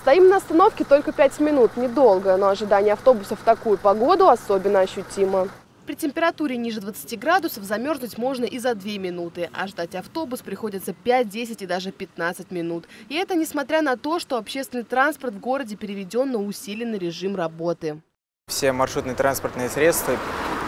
Стоим на остановке только 5 минут, недолго, но ожидание автобуса в такую погоду особенно ощутимо. При температуре ниже 20 градусов замерзнуть можно и за 2 минуты, а ждать автобус приходится 5, 10 и даже 15 минут. И это несмотря на то, что общественный транспорт в городе переведен на усиленный режим работы. Все маршрутные транспортные средства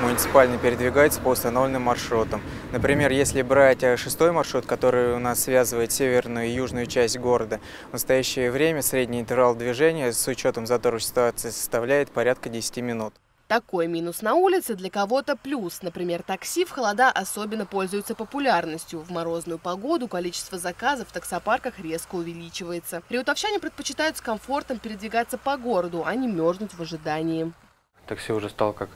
муниципальные передвигаются по установленным маршрутам. Например, если брать э, шестой маршрут, который у нас связывает северную и южную часть города, в настоящее время средний интервал движения с учетом заторов ситуации составляет порядка 10 минут. Такой минус на улице для кого-то плюс. Например, такси в холода особенно пользуются популярностью. В морозную погоду количество заказов в таксопарках резко увеличивается. Приутовчане предпочитают с комфортом передвигаться по городу, а не мерзнуть в ожидании. Такси уже стало как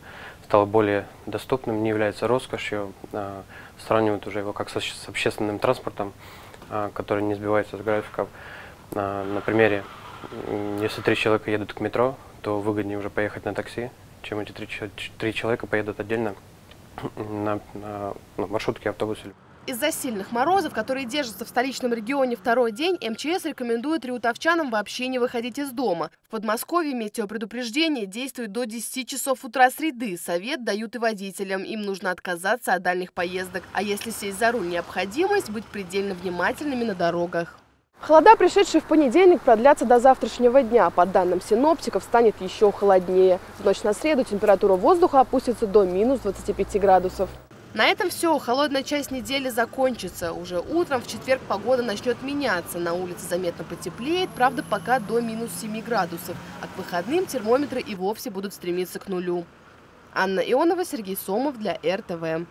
стало более доступным, не является роскошью. А, сравнивают уже его как с, с общественным транспортом, а, который не сбивается с графиков. А, на примере, если три человека едут к метро, то выгоднее уже поехать на такси, чем эти три, три человека поедут отдельно на, на, на маршрутке, автобусе. Из-за сильных морозов, которые держатся в столичном регионе второй день, МЧС рекомендует риутовчанам вообще не выходить из дома. В Подмосковье метеопредупреждение действует до 10 часов утра среды. Совет дают и водителям. Им нужно отказаться от дальних поездок. А если сесть за руль необходимость, быть предельно внимательными на дорогах. Холода, пришедшие в понедельник, продлятся до завтрашнего дня. По данным синоптиков, станет еще холоднее. В ночь на среду температура воздуха опустится до минус 25 градусов. На этом все. Холодная часть недели закончится. Уже утром в четверг погода начнет меняться. На улице заметно потеплеет, правда пока до минус 7 градусов. А к выходным термометры и вовсе будут стремиться к нулю. Анна Ионова, Сергей Сомов для РТВ.